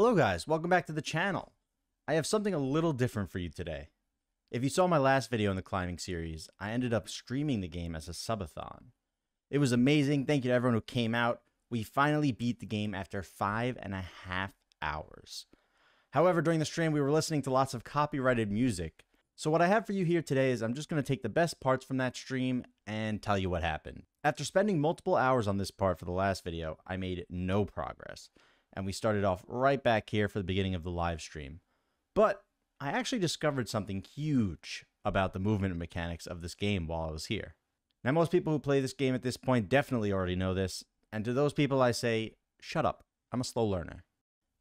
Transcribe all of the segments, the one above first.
Hello guys, welcome back to the channel. I have something a little different for you today. If you saw my last video in the climbing series, I ended up streaming the game as a subathon. It was amazing, thank you to everyone who came out. We finally beat the game after five and a half hours. However, during the stream we were listening to lots of copyrighted music, so what I have for you here today is I'm just going to take the best parts from that stream and tell you what happened. After spending multiple hours on this part for the last video, I made no progress, and we started off right back here for the beginning of the live stream. But I actually discovered something huge about the movement mechanics of this game while I was here. Now, most people who play this game at this point definitely already know this, and to those people I say, shut up, I'm a slow learner.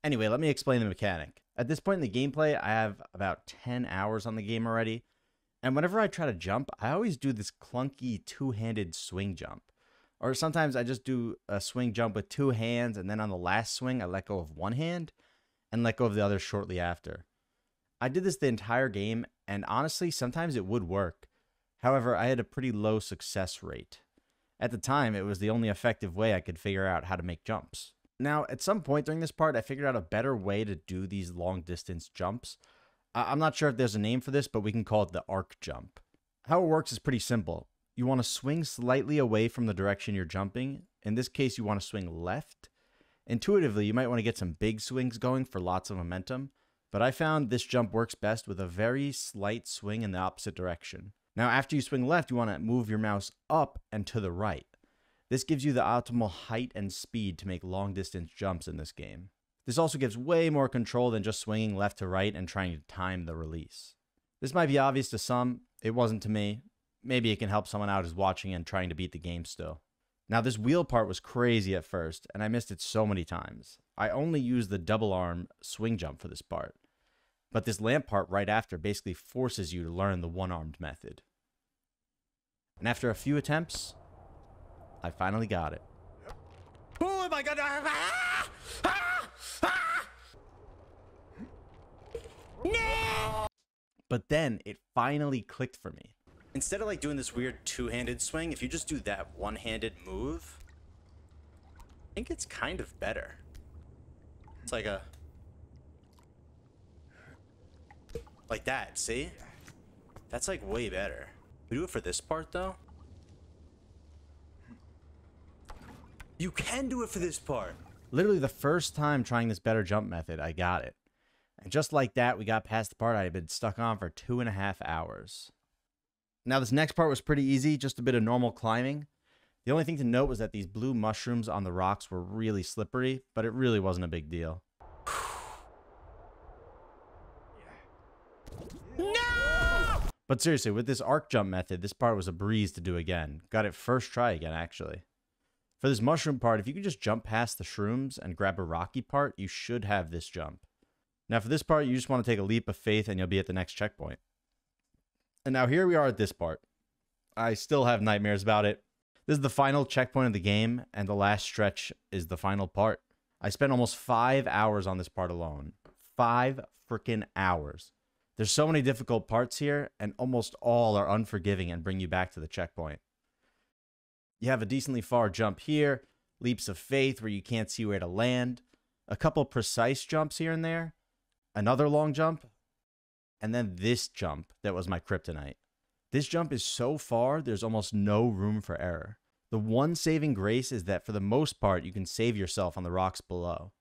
Anyway, let me explain the mechanic. At this point in the gameplay, I have about 10 hours on the game already. And whenever I try to jump, I always do this clunky two-handed swing jump. Or sometimes I just do a swing jump with two hands, and then on the last swing, I let go of one hand and let go of the other shortly after. I did this the entire game, and honestly, sometimes it would work. However, I had a pretty low success rate. At the time, it was the only effective way I could figure out how to make jumps. Now, at some point during this part, I figured out a better way to do these long distance jumps. I'm not sure if there's a name for this, but we can call it the arc jump. How it works is pretty simple. You want to swing slightly away from the direction you're jumping. In this case, you want to swing left. Intuitively, you might want to get some big swings going for lots of momentum, but I found this jump works best with a very slight swing in the opposite direction. Now, after you swing left, you want to move your mouse up and to the right. This gives you the optimal height and speed to make long distance jumps in this game. This also gives way more control than just swinging left to right and trying to time the release. This might be obvious to some, it wasn't to me. Maybe it can help someone out who's watching and trying to beat the game still. Now, this wheel part was crazy at first, and I missed it so many times. I only used the double arm swing jump for this part. But this lamp part right after basically forces you to learn the one armed method. And after a few attempts, I finally got it. Oh my god! Ah! Ah! Ah! No! But then it finally clicked for me. Instead of like doing this weird two-handed swing, if you just do that one-handed move, I think it's kind of better. It's like a like that, see? That's like way better. We do it for this part though. You can do it for this part. Literally the first time trying this better jump method, I got it. And just like that, we got past the part I had been stuck on for two and a half hours. Now this next part was pretty easy, just a bit of normal climbing. The only thing to note was that these blue mushrooms on the rocks were really slippery, but it really wasn't a big deal. No! But seriously, with this arc jump method, this part was a breeze to do again. Got it first try again, actually. For this mushroom part, if you could just jump past the shrooms and grab a rocky part, you should have this jump. Now for this part, you just want to take a leap of faith and you'll be at the next checkpoint. And now here we are at this part. I still have nightmares about it. This is the final checkpoint of the game, and the last stretch is the final part. I spent almost five hours on this part alone. Five freaking hours. There's so many difficult parts here, and almost all are unforgiving and bring you back to the checkpoint. You have a decently far jump here, leaps of faith where you can't see where to land, a couple precise jumps here and there, another long jump, and then this jump that was my kryptonite. This jump is so far, there's almost no room for error. The one saving grace is that for the most part, you can save yourself on the rocks below.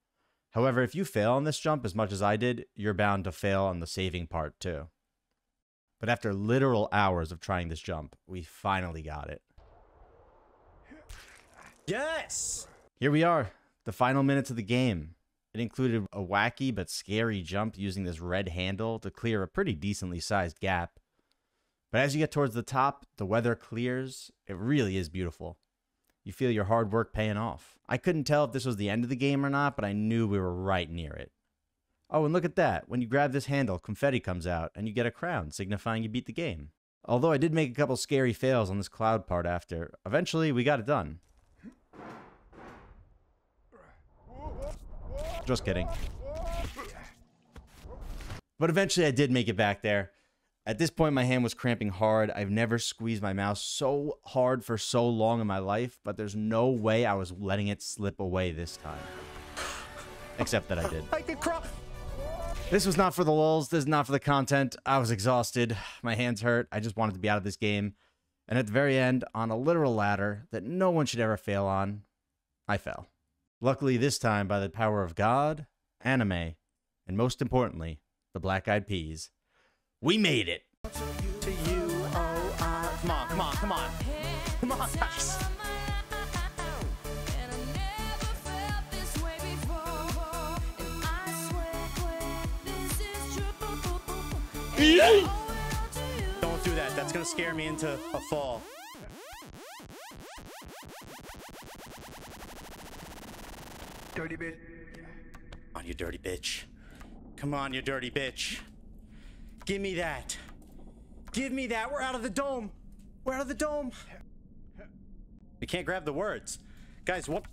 However, if you fail on this jump as much as I did, you're bound to fail on the saving part too. But after literal hours of trying this jump, we finally got it. Yes! Here we are, the final minutes of the game. It included a wacky but scary jump using this red handle to clear a pretty decently sized gap. But as you get towards the top, the weather clears. It really is beautiful. You feel your hard work paying off. I couldn't tell if this was the end of the game or not, but I knew we were right near it. Oh, and look at that. When you grab this handle, confetti comes out, and you get a crown, signifying you beat the game. Although I did make a couple scary fails on this cloud part after, eventually we got it done. Just kidding. But eventually I did make it back there. At this point, my hand was cramping hard. I've never squeezed my mouse so hard for so long in my life, but there's no way I was letting it slip away this time. Except that I did. I could crawl. This was not for the lulls. This is not for the content. I was exhausted. My hands hurt. I just wanted to be out of this game. And at the very end, on a literal ladder that no one should ever fail on, I fell. Luckily, this time, by the power of God, anime, and most importantly, the Black Eyed Peas, we made it. To. Come on, come on, come on. Come on, guys. Don't do that. That's gonna scare me into a fall. Dirty bitch. on, you dirty bitch. Come on, you dirty bitch. Give me that. Give me that. We're out of the dome. We're out of the dome. We can't grab the words. Guys, what?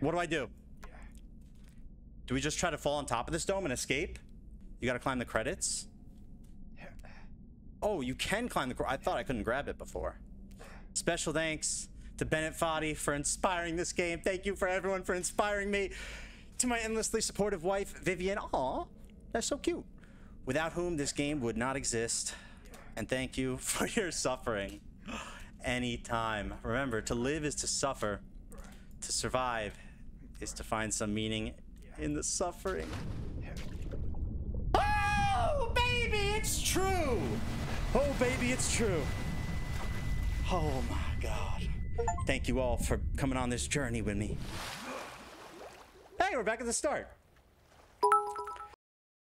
What do I do? Do we just try to fall on top of this dome and escape? You gotta climb the credits? Oh, you can climb the. I thought I couldn't grab it before. Special thanks to Bennett Foddy for inspiring this game. Thank you for everyone for inspiring me. To my endlessly supportive wife, Vivian. Aw, that's so cute. Without whom this game would not exist. And thank you for your suffering. Anytime. Remember, to live is to suffer. To survive is to find some meaning in the suffering. Oh, baby, it's true. Oh, baby, it's true. Oh my God. Thank you all for coming on this journey with me. Hey, we're back at the start.